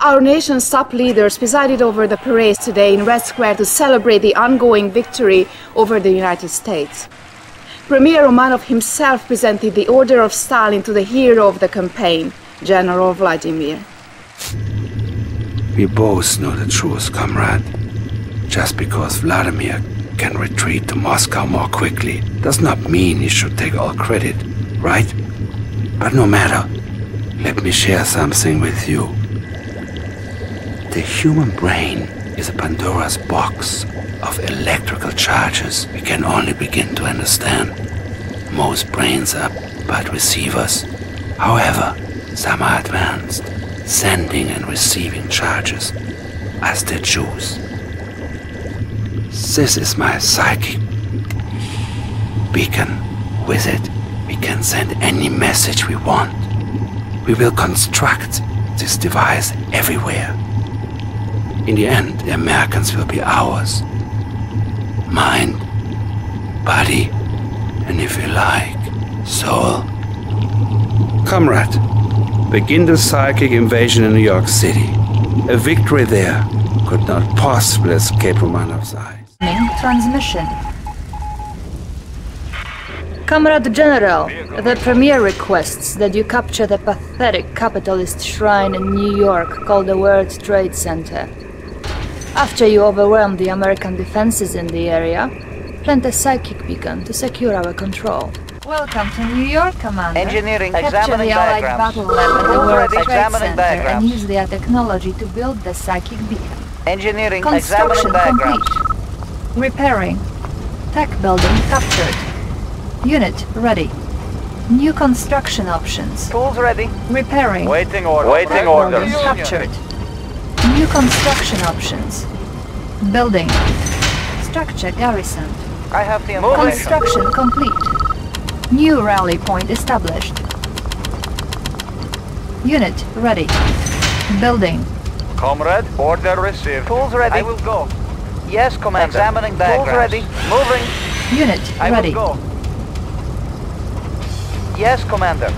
Our nation's top leaders presided over the parade today in Red Square to celebrate the ongoing victory over the United States. Premier Romanov himself presented the Order of Stalin to the hero of the campaign, General Vladimir. We both know the truth, comrade. Just because Vladimir can retreat to Moscow more quickly does not mean he should take all credit, right? But no matter, let me share something with you. The human brain is a Pandora's box of electrical charges we can only begin to understand. Most brains are but receivers. However, some are advanced, sending and receiving charges as they choose. This is my psychic beacon. With it, we can send any message we want. We will construct this device everywhere. In the end, the Americans will be ours. Mind, body, and if you like, soul. Comrade, begin the psychic invasion in New York City. A victory there could not possibly escape Romanov's eyes. Transmission. Comrade General, the Premier requests that you capture the pathetic capitalist shrine in New York called the World Trade Center. After you overwhelm the American defenses in the area, plant a psychic beacon to secure our control. Welcome to New York, Commander. Engineering, Capture examining the Allied battle lab at the World Trade Examining Center diagrams. and use their technology to build the psychic beacon. Engineering, Construction examining diagrams. complete. Repairing. Tech building captured. Unit ready. New construction options. Tools ready. Repairing. Waiting order. Waiting Tech order. building captured. New construction options. Building. Structure garrison. I have the information. Construction complete. New rally point established. Unit ready. Building. Comrade, order received. Tools ready. I will go. Yes, Commander. Examining diagrams. Tools ready. Moving. Unit I ready. will go. Yes, Commander.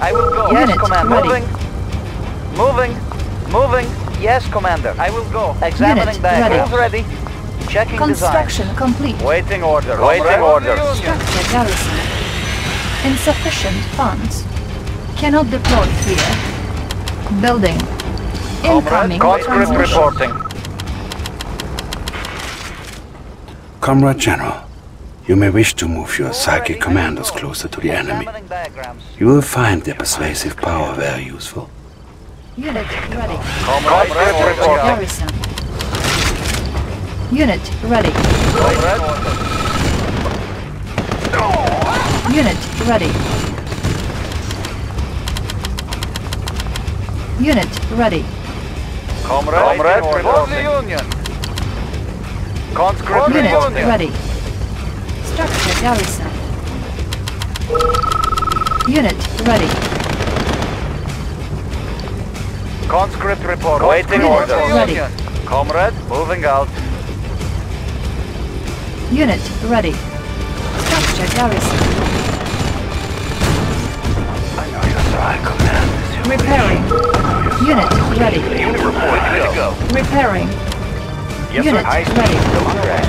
I will go. Unit yes, Commander. ready. Moving. Moving. Moving. Yes, Commander. I will go. Examining Unit diagrams. ready. ready. Checking Construction design. complete. Waiting order. Waiting order. Structure garrison. Insufficient funds. Cannot deploy here. Building. Incoming Conscript reporting. Comrade General, you may wish to move your psychic commandos closer to the enemy. You will find their persuasive power very useful. Unit ready. Comrade, Comrade reporting. Garrison. Unit ready. Comrade. Unit ready. Unit ready. Comrade, Comrade for the Union. Conscript Unit Union. ready. Structure garrison. Unit ready. Conscript report. Waiting Unit order. ready. Comrade, moving out. Unit ready. Structure garrison. I know your side command is your Repairing. Unit ready. Unit report. Good to go. Repairing. Yes, Unit High speed, ready. low drag.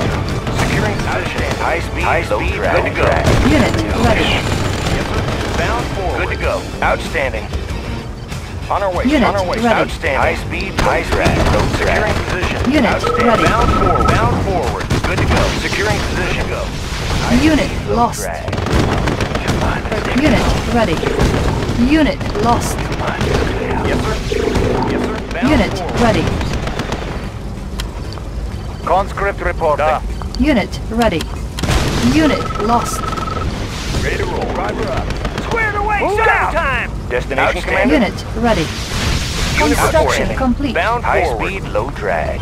Securing position. High speed, High speed, good to go. Unit ready. Yes, sir. Bound forward. Good to go. Outstanding. On our way. Unit on our way. ready. Outstanding. High speed, high drag. Low drag. Securing position. Unit Outstanding. ready. Bound forward. Bound forward. Good to go. Securing position. Go. Unit lost. Drag. Unit ready. Unit lost. Yes, sir. Yes, sir. Bound Unit forward. ready. Conscript reporting. Unit ready. Unit lost. Ready to roll. Driver up. Squared away. Move out. time. Destination commander. Unit ready. Construction complete. Bound High forward. speed, low drag.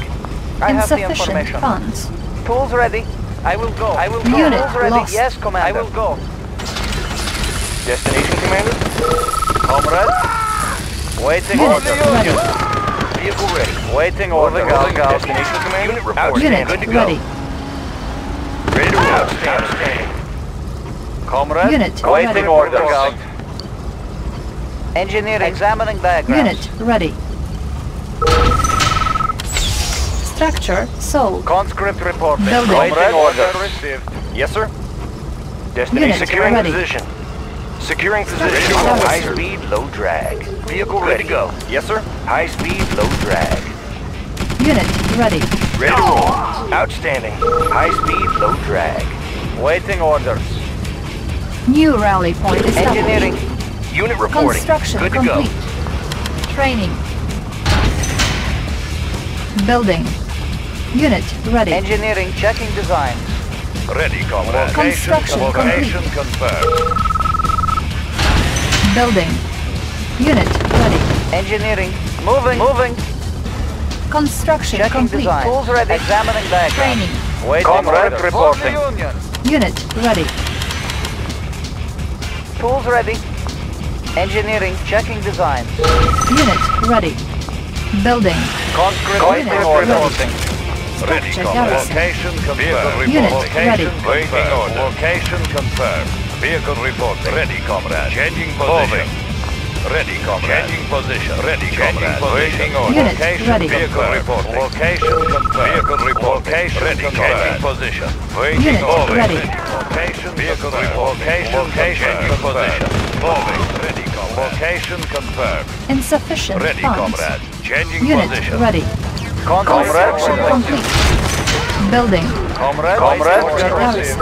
I have the Insufficient information. funds. Tools ready. I will go. I will go. Unit Tools ready. lost. Yes, commander. I will go. Destination commander. Comrade. Waiting Unit order. ready. Vehicle ready. Waiting order. Moving out. Destination commander. Unit report. Unit Good to go. ready. Ready to roll. Outstanding. Comrade. Unit Waiting ready. order. Out. Engineering. Examining diagrams. Unit ready. Structure sold. Conscript reporting. Building. Waiting Comrade, order. order received. Yes, sir. Destiny Unit securing ready. position. Securing position. Ready to go. High speed, low drag. Vehicle ready. to go. Yes, sir. High speed, low drag. Unit ready. Ready to roll. Outstanding. High speed, low drag. Waiting orders. New rally point established. Engineering. Unit reporting. Construction Good to complete. go. Training. Building. Unit ready. Engineering checking designs. Ready, comrade. Construction Location confirmed. Building. Unit ready. Engineering. Moving. Moving. Construction Checking complete. design. Tools ready. Examining diagram. Training. Waiting Comrade order. reporting. Union. Unit ready. Tools ready. Engineering checking designs. Unit ready. Building. Conscript Unit ready. reporting. Ready, Structure comrade. garrison. Location confirmed. Unit Location ready. Waiting order. Location confirmed. Vehicle reporting. Ready, comrade. Changing position. Moving. Ready, comrade. Changing position. Ready, comrade. Waiting order. Unit Location ready. Vehicle reporting. Location confirmed. Vehicle report. Location ready. Changing position. Waiting Unit order. ready. Location vehicle report. Location location position. Moving. Ready, comrade. Location confirmed. Insufficient Ready, funds. comrade. Changing Unit position. ready. Construction complete. Building. Comrade. Comrade. Structure Order garrison.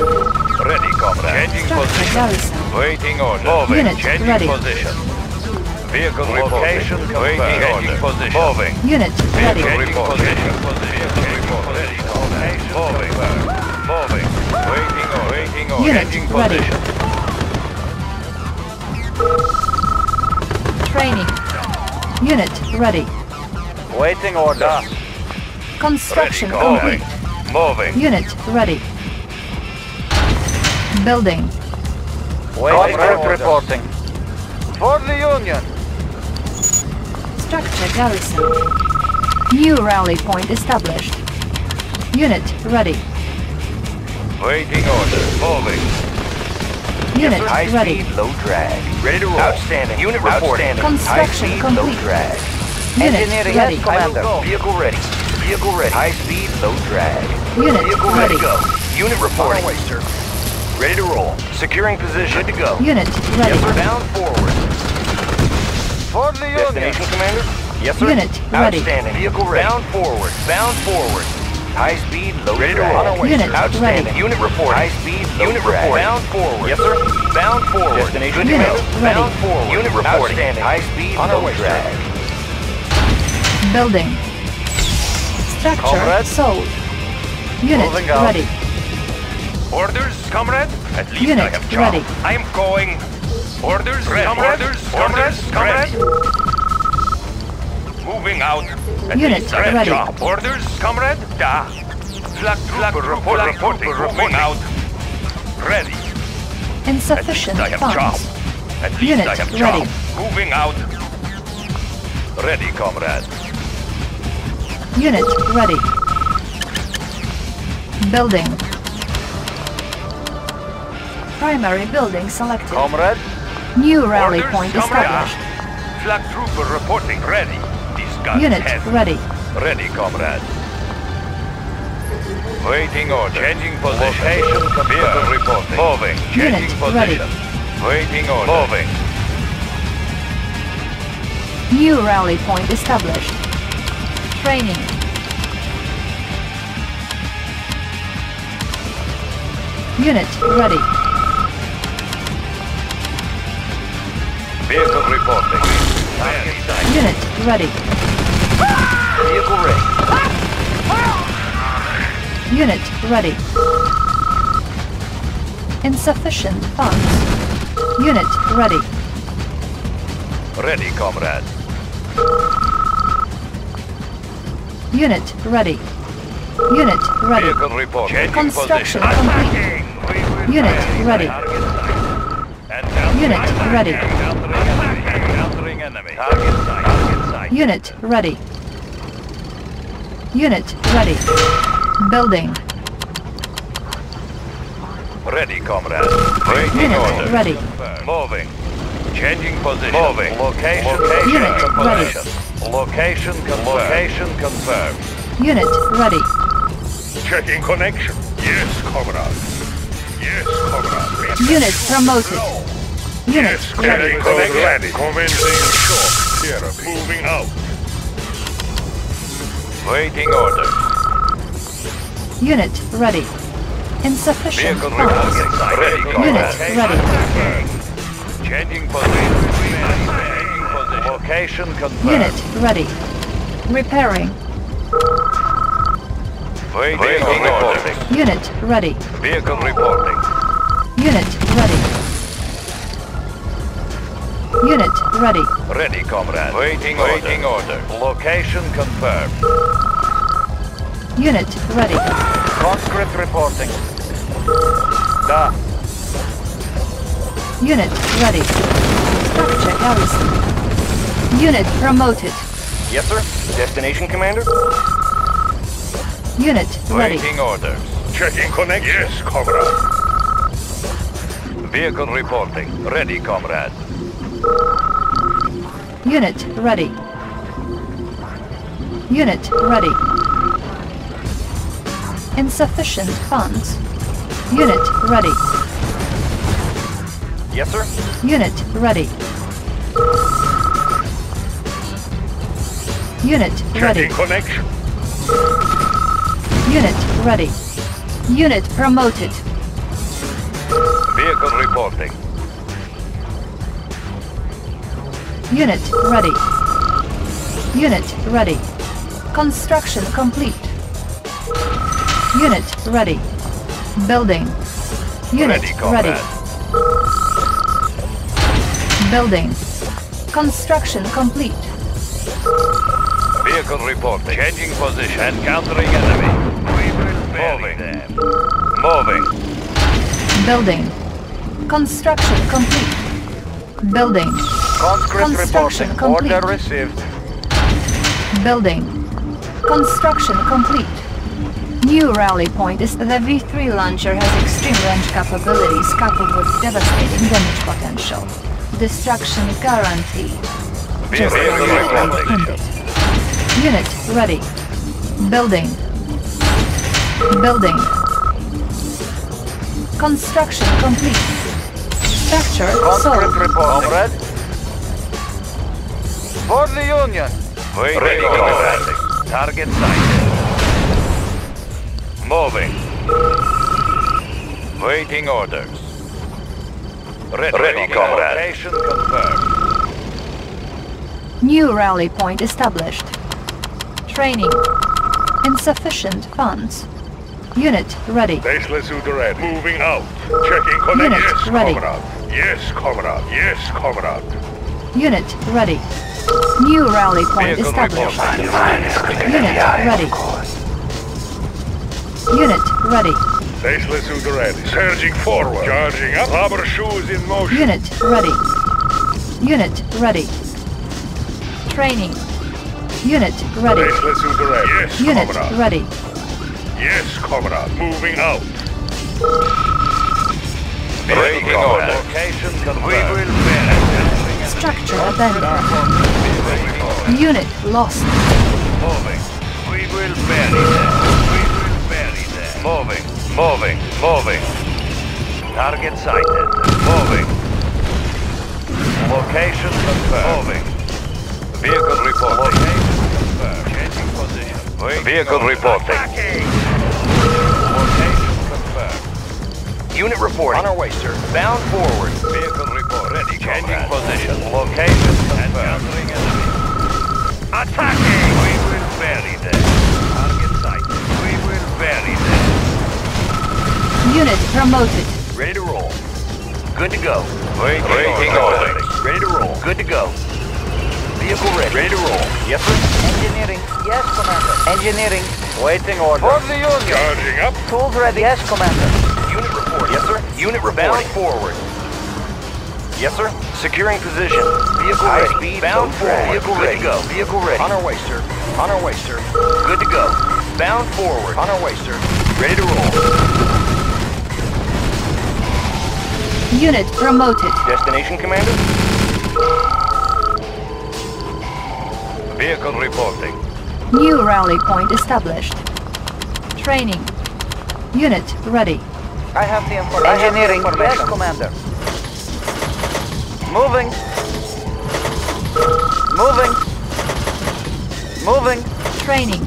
Ready, comrade. Changing Structure position. garrison. Waiting order. Moving. Unit Changing ready. position. Vehicle Location Waiting Changing position. Moving. Unit ready. Changing position. Vehicle report. Ready. Location Moving. Moving. Waiting order. Waiting order. Unit Changing ready. position. Training. Unit ready. Waiting order. Construction Ready. Moving. complete. Moving. Unit ready. Building. Waiting order. reporting. For the Union. Structure garrison. New rally point established. Unit ready. Waiting order. Moving. Unit High ready. speed, low drag. Ready to roll. Outstanding. Unit reporting. Construction High speed, complete. low drag. Unit Engineering ready. yes, Commander. Vehicle ready. Vehicle ready. High speed, low drag. Unit Vehicle ready. ready. Go. Unit reporting. On our sir. Ready to roll. Securing position. Good to go. Unit ready. Yes, sir. Bound forward. For the Union. Destination, Commander? Yes, sir. Unit ready. Outstanding. Vehicle ready. Bound forward. Bound forward. High speed, low ready roll. drag. On our way, Unit sir. Outstanding. ready. Unit report. High speed, low Unit drag. report. Bound forward. Yes, sir. Bound forward. Destination, Unit ready. Bound forward. Unit reporting. Outstanding. High speed, On our low way, sir. drag. Building. Structure Comrade. sold. Unit Moving out. ready. Orders, comrade? At least Unit I have job. ready. I am going. Orders, comrade? Orders, comrade? Comrade? Moving out. At Unit least I have ready. job. Orders, comrade? Da. Flak trooper report, reporting. Moving out. Ready. At Insufficient least I have job. funds. At least Unit I have ready. job. Moving out. Ready, comrade. Unit ready. Building. Primary building selected. Comrade. New rally Orders, point comrade. established. Flak trooper reporting. Ready. These guns Unit heavy. ready. Ready, comrade. Waiting order. Changing position. Location confirmed. Vehicle reporting. Moving. Changing Unit position. Waiting order. Moving. New rally point established. Training. Unit ready. Vehicle reporting. Target. Unit ready. Vehicle ready. Unit ready. Insufficient funds. Unit ready. Ready, comrade. Unit ready. Unit ready. Vehicle. Changing Construction complete. Unit ready. Unit ready. Countering enemy. Enemy. Target sight. Target. Unit ready. Unit ready. Building. Ready, comrade. Waiting Unit order. ready. Moving. Changing position. Moving. Location. Location Unit confirmed. ready. Location confirmed. Location confirmed. Unit ready. Checking connection. Yes, comrade. Yes, comrade. Unit promoted. Unit Yes, ready. checking connection. Ready. Commencing shock therapy. Moving out. Waiting order. Unit ready. Insufficient Vehicle funds. Ready, Unit comrade. ready. Changing position. Changing position. Location confirmed. Unit ready. Repairing. Waiting Vehicle reporting. Unit ready. Vehicle reporting. Unit ready. Unit ready. Ready, comrade. Waiting, Waiting order. Location confirmed. Unit ready. Conscript reporting. Da. Unit ready. Structure garrison. Unit promoted. Yes, sir. Destination, commander. Unit ready. Waiting orders. Checking connection. Yes, comrade. Vehicle reporting. Ready, comrade. Unit ready. Unit ready. Insufficient funds. Unit ready. Yes, sir. Unit ready. Unit ready. connection. Unit ready. Unit promoted. Vehicle reporting. Unit ready. Unit ready. Construction complete. Unit ready. Building. Unit Ready, ready. Building. Construction complete. Vehicle reporting. Changing position. Encountering enemy. We will Moving. them. Moving. Building. Construction complete. Building. Conscript Construction reporting. complete. Order received. Building. Construction complete. New rally point is the V3 launcher has extreme range capabilities coupled with devastating damage potential. Destruction guaranteed. Just reporting. Unit ready. Building. Building. Construction complete. Structure sold. Comrade. For the Union. Waiting Ready, comrade. Target sighted. Moving. Waiting orders. Ready, Ready comrade. Location confirmed. New rally point established. Training. Insufficient funds. Unit ready. Baseless suit ready. Moving out. Checking connection. Unit yes, ready. comrade. Yes, comrade. Yes, comrade. Unit ready. New rally point established. Unit ready. Unit ready. Baseless suit ready. Surging forward. Charging up. Rubber shoes in motion. Unit ready. Unit ready. Training. Unit ready. Baseless suit ready. Yes, Unit comrade. ready. Yes, comrade. Moving out. Waiting order. Location confirmed. We will verify. Structure abandoned. Unit lost. Moving. We will bury them. We will bury them. Moving. Moving. Moving. Target sighted. Moving. Location confirmed. Moving. Vehicle reporting. Location confirmed. Changing position. Vehicle reporting. Unit report. On our way, sir. Bound forward. Vehicle report. Ready. Changing position. Location confirmed. Encountering enemy. Attacking! We will bury them. Target sighted. We will bury them. Unit promoted. Ready to roll. Good to go. Waiting, Waiting orders. Ready to roll. Good to go. Vehicle ready. Ready to roll. Yes, sir. Engineering. Yes, Commander. Engineering. Waiting order. For the Union. Charging up. Tools ready. Yes, Commander. Unit report. Yes, sir. Unit reporting. Bound forward. Yes, sir. Securing position. Vehicle High ready. speed, Bound low forward. Vehicle ready. Go. Vehicle ready. On our way, sir. On our way, sir. Good to go. Bound forward. On our way, sir. Ready to roll. Unit promoted. Destination, Commander? Vehicle reporting. New rally point established. Training. Unit ready. I have the information. Engineering. Yes, Commander. Moving. Moving. Moving. Training.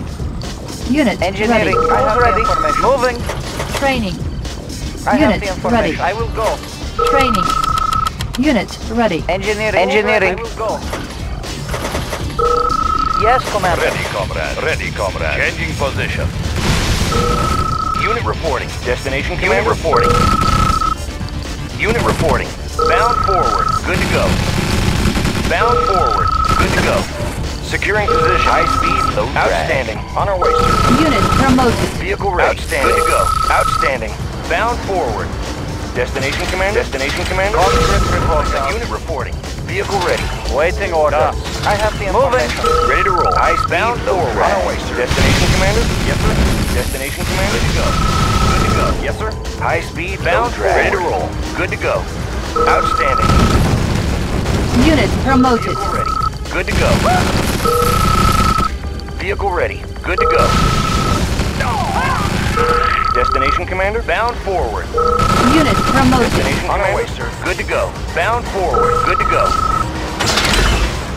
Unit Engineering. ready. I have ready. Moving. Training. I have the ready. I will go. Training. Unit ready. Engineering. Engineering. I will go. Yes, Commander. Ready, comrade. Ready, comrade. Changing position. Unit reporting. Destination Unit reporting. Unit reporting. Bound forward. Good to go. Bound forward. Good to go. Securing position. High speed, low drag. Outstanding. On our way, sir. Unit promoted. Vehicle ready. Outstanding. Good to go. Outstanding. Bound forward. Destination commander. Destination commander. Conscript report, sir. Unit reporting. Vehicle ready. Waiting order. I have the Moving. information. Ready to roll. High speed, Bound low forward. drag. On our way, sir. Destination commander. Yes, sir. Destination commander. Good to go. Good to go. Yes, sir. High speed, bound drag. Ready to roll. Good to go. Outstanding. Unit promoted. Vehicle ready. Good to go. Vehicle ready. Good to go. Destination commander. Bound forward. Unit promoted. Destination on our way, sir. Good to go. Bound forward. Good to go.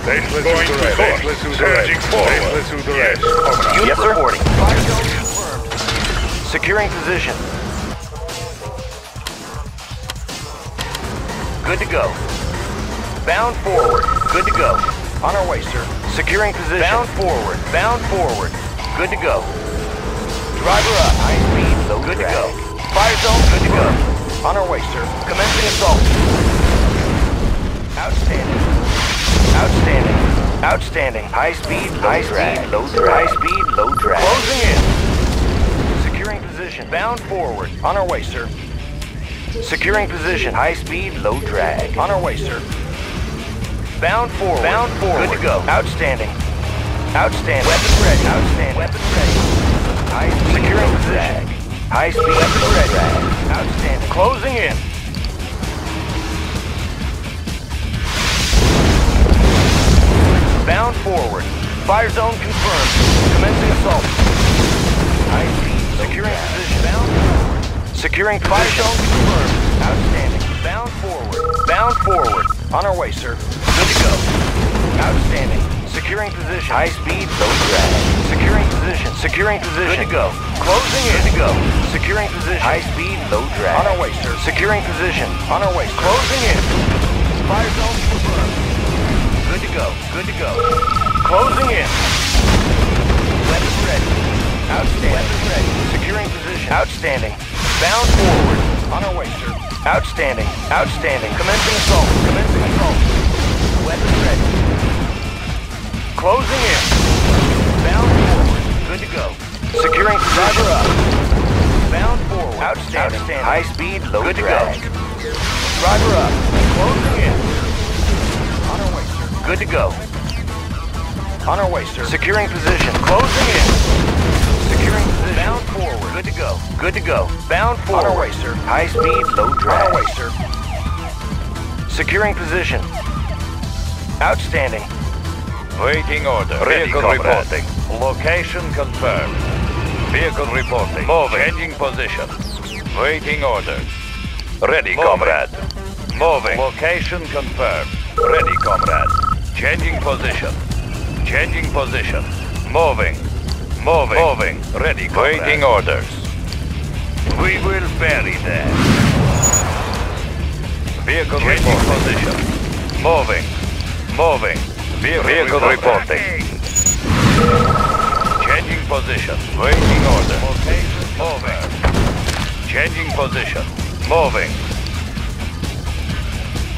Faceless Going to to the course. Faceless to the Surging rest. forward. Faceless to the rest. Comrade. Unit reporting. Fire zone confirmed. Securing position. Good to go. Bound forward. Good to go. On our way, sir. Securing position. Bound forward. Bound forward. Good to go. Driver up. High speed, low Good to go. Fire zone. Good to go. On our way, sir. Commencing assault. Outstanding. Outstanding. Outstanding. High speed, low High drag. Speed, low drag. High speed, low drag. Closing in. Securing position. Bound forward. On our way, sir. Securing position. High speed, low drag. On our way, sir. Bound forward. Bound forward. Good to go. Outstanding. Outstanding. Weapons ready. Outstanding. Weapon ready. High speed. Securing position. High speed. at the red ready. Outstanding. Closing in. Bound forward. Fire zone confirmed. Commencing assault. High speed. Securing position. Bound forward. Securing. Fire zone confirmed. Outstanding. Bound forward. Bound forward. On our way, sir. Good to go. Outstanding. Securing position. High speed, low drag. Securing position. Securing position. Good to go. Closing in. Good to go. Securing position. High speed, low drag. On our way, sir. Securing position. On our way. Closing in. Fire zone confirmed. Good to go. Good to go. Closing in. Weapon ready. Outstanding. Weapon ready. Securing position. Outstanding. Bound forward. On our way, sir. Outstanding. Outstanding. Commencing assault. Commencing assault. Closing in. Bound forward. Good to go. Securing driver up. Bound forward. Outstanding. Outstanding. High speed, low Good drag. to go. Driver up. Closing in. On our way, sir. Good to go. On our way, sir. Securing position. Closing in. Securing position. Bound forward. Good to go. Good to go. Bound forward. On our way, sir. High speed, low drag. On our way, sir. Securing position. Outstanding. Waiting order. Ready, Vehicle comrade. reporting. Location confirmed. Vehicle reporting. Moving. Changing position. Waiting orders. Ready, Moving. comrade. Moving. Location confirmed. Ready, comrade. Changing position. Changing position. Moving. Moving. Moving. Ready, comrade. Waiting orders. We will bury them. Vehicle Changing position. Moving. Moving. Vehicle, Vehicle reporting. Changing position. Waiting order. Location moving. Changing position. Moving.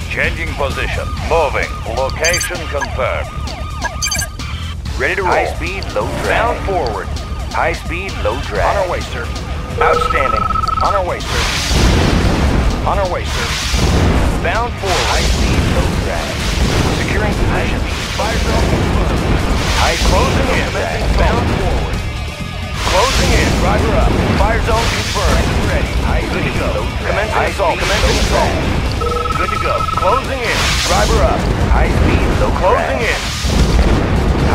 Changing position. Moving. Location confirmed. Ready to roll. High speed, low drag. Bound forward. High speed, low drag. On our way, sir. Outstanding. On our way, sir. On our way, sir. Bound forward. High speed, low drag. Securing position. Alright, closing in. Bound forward. Closing in. Roger up. Fire zone confirmed. Ready. High Good to go. Commencing assault. Commencing assault. Good to go. Closing in. Driver up. High speed. Low Closing in.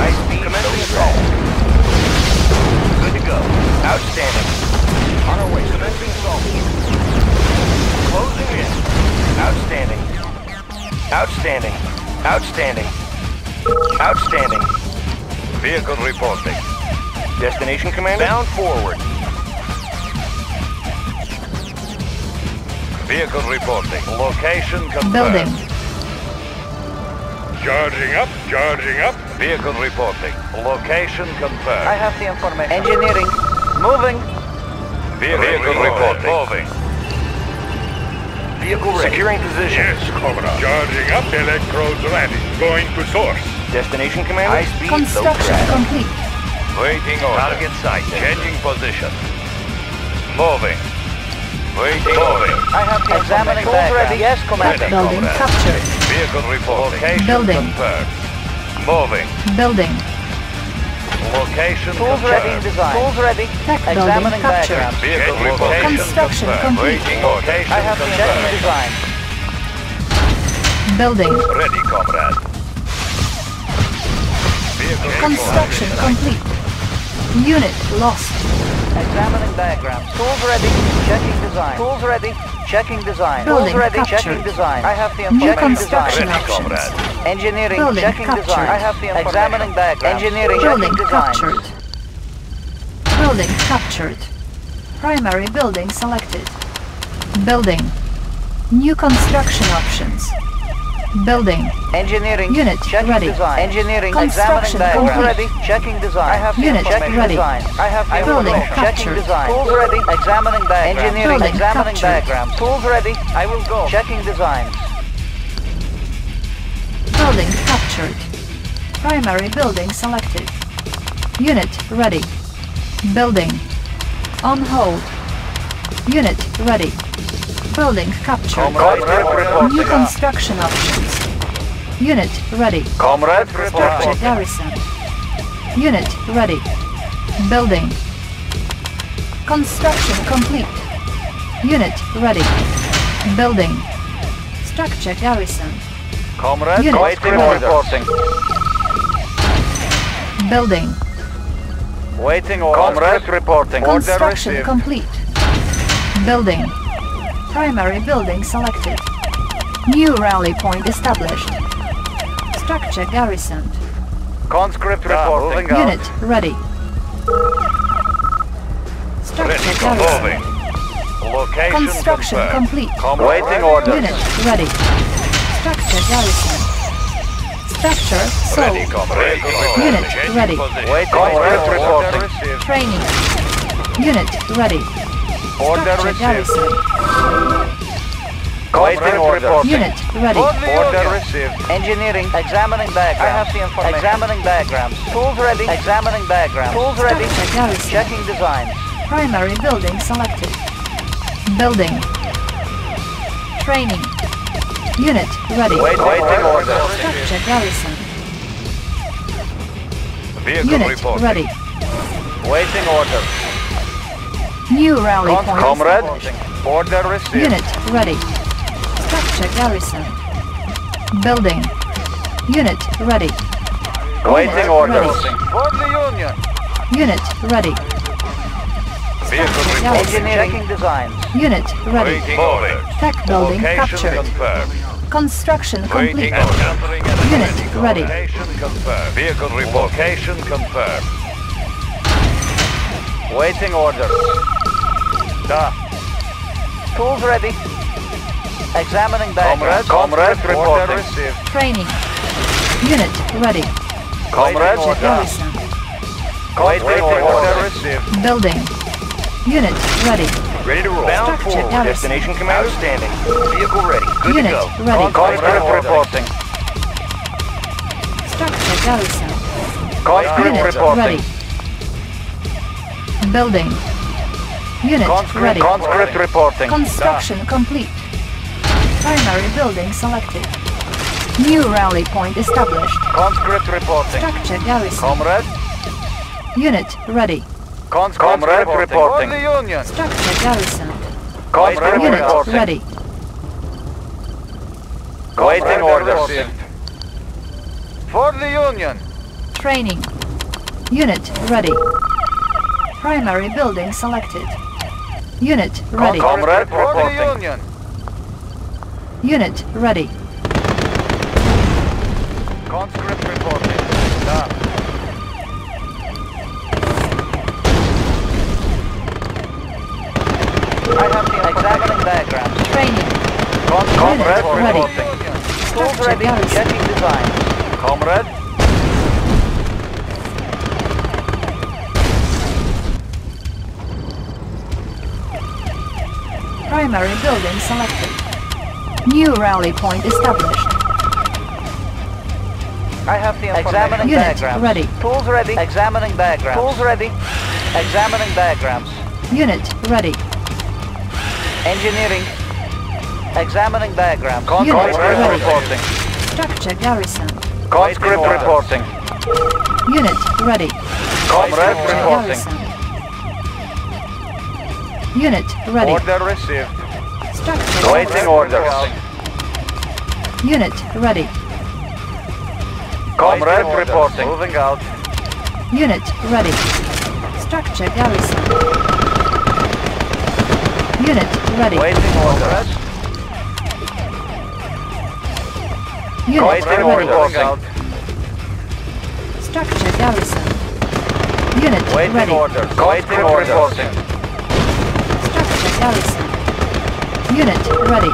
High. Commencing assault. Outstanding. On our way. Commencing assault. Closing in. Outstanding. Outstanding. Outstanding. Vehicle reporting. Destination, Commander? Bound forward. Vehicle reporting. Location confirmed. Building. Charging up, charging up. Vehicle reporting. Location confirmed. I have the information. Engineering. Moving. Vehicle, Vehicle reporting. Moving. Vehicle ready. Securing position. Yes, Commodore. Charging up, electrodes ready. Going to source. Destination, Commander? High speed, Construction complete. Waiting order. Target sight. Changing position. Moving. Waiting Moving. order. I have the Examining information. Tools background. ready. Yes, Commander. Building Comrade. captured. Vehicle reporting. Location Building. confirmed. Moving. Building. Location Tools ready in design. Tools ready. Tech building Examining captured. background. Vehicle Vehicle location Construction confirmed. complete. Waiting location I have the design. Building. Ready, comrade. Vehicle Construction complete. Unit lost. Examining diagram. Tools ready. Checking design. Tools ready. Checking design. Building Tools ready. captured. Checking design. I have the New construction Ready, options. Engineering. Building checking captured. design. I have the information. Examining diagram. Engineering. Building checking design. captured. Building captured. Primary building selected. Building. New construction options. Building. Engineering. Unit checking ready. design. Engineering. Construction examining diagram. ready. Checking design. I have Unit ready. Design. I have the Building information. Checking captured. design. Tools ready. Examining diagram. Engineering. Building examining captured. diagram. Tools ready. I will go. Checking designs. Building captured. Primary building selected. Unit ready. Building. On hold. Unit ready. Building captured. Comrade New construction options. Unit ready. Comrade Structure reporting. garrison. Unit ready. Building. Construction complete. Unit ready. Building. Structure garrison. Comrade Unit waiting ready. reporting. Building. Waiting order. Comrade reporting. Construction received. complete. Building. Primary building selected. New rally point established. Structure garrisoned. Conscript reporting. Moving out. Unit ready. Structure Ready, garrisoned. moving. Location Construction confirmed. complete. Comrade Waiting orders. Unit ready. Structure garrison. Structure Ready, sold. Unit ready. position. Waiting Comrade order. reporting. Training. Unit ready. Order received. Waiting order. Unit ready. Order received. Engineering. Examining diagrams. I have the information. Examining diagrams. Tools ready. Examining diagrams. Tools ready. Structure garrison. Checking designs. Primary building selected. Building. Training. Unit ready. Wait, waiting order. Structure garrison. Vehicle Unit reporting. ready. Waiting order. New rally Con- point. Comrade. Order received. Unit ready. Structure garrison. Building. Unit ready. Waiting order. Ready. For the Union. Unit ready. Vehicle Engineering. Designs. Unit ready. Waiting orders. Tech building Location captured. confirmed. Construction complete. orders. Unit ready. Vehicle confirmed. Waiting order. Da. Tools ready. Examining diagrams. Comrade. Comrade Order reporting. received. Training. Unit ready. Comrade. Structure garrison. Waiting order received. Building. Unit ready. Ready to roll. Bound Structure forward. garrison. Destination commander standing. Vehicle ready. Good Unit to go. ready. Comrade reporting. Structure garrison. Conscript Unit reporting. ready. Building. Unit Conscript, ready. conscript reporting. Construction complete. Primary building selected. New rally point established. Conscript reporting. Structure garrison. Comrade. Unit ready. Conscript reporting. For the Union. Structure garrison. Conscript Unit reporting. ready. Waiting order. For the Union. Training. Unit ready. Primary building selected. Unit ready. Comrade reporting. Unit ready. Conscript reporting. Stop. I have the hexagonal diagram. Training. Con Comrade ready. reporting. Structure garrison. Getting design. Comrade Primary building selected. New rally point established. I have the. Examining Unit diagrams. ready. Tools ready. Examining diagrams. Tools ready. Examining diagrams. Unit ready. Engineering. Examining diagrams. Unit Conscript reporting. Structure garrison. Conscript reporting. Unit ready. Comrade Structure reporting. Garrison. Unit ready. Order received. Structure Waiting orders. Unit ready. Comrade reporting. Moving out. Unit ready. Structure garrison. Unit ready. Waiting orders. Unit Waiting ready. orders. Structure garrison. Unit Waiting ready. orders. Waiting orders. Structure garrison. Unit ready.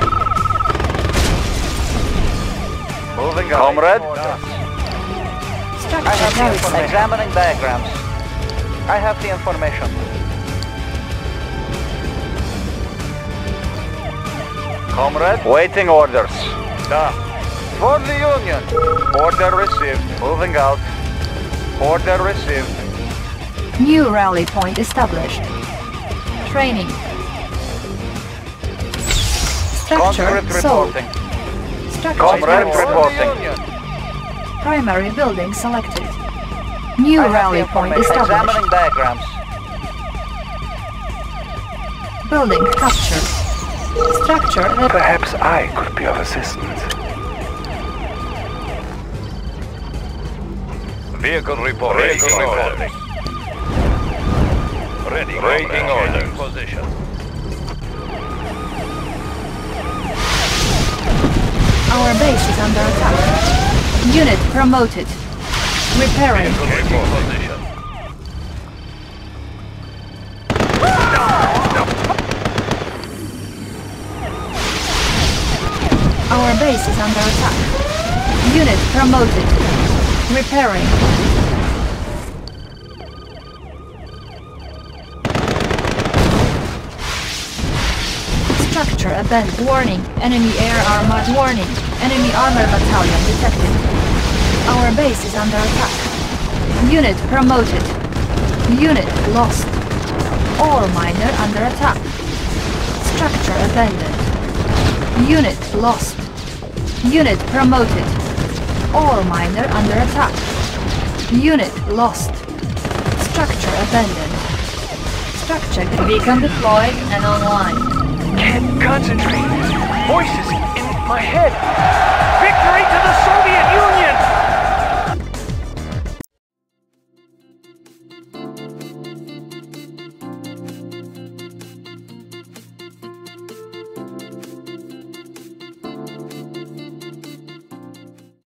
Moving out. Comrade. Structure I have the garrison. information. Examining diagrams. I have the information. Comrade. Waiting orders. Da. For the Union. Order received. Moving out. Order received. New rally point established. Training. Structure Conscript sold. reporting. Structure reporting. Primary building selected. New I rally point established. Examining diagrams. Building captured. Structure ready. Perhaps I could be of assistance. Vehicle report. Vehicle reporting. Ready. Waiting order. Position. Our base is under attack. Unit promoted. Repairing. Our base is under attack. Unit promoted. Repairing. Structure abandoned. Warning. Enemy air armor. Warning. Enemy armor battalion detected. Our base is under attack. Unit promoted. Unit lost. All miner under attack. Structure abandoned. Unit lost. Unit promoted. All miner under attack. Unit lost. Structure abandoned. Structure beacon deployed and online. Can't concentrate. Voices my head. Victory to the Soviet Union!